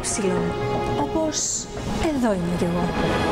ε, όπως εδώ είμαι κι εγώ.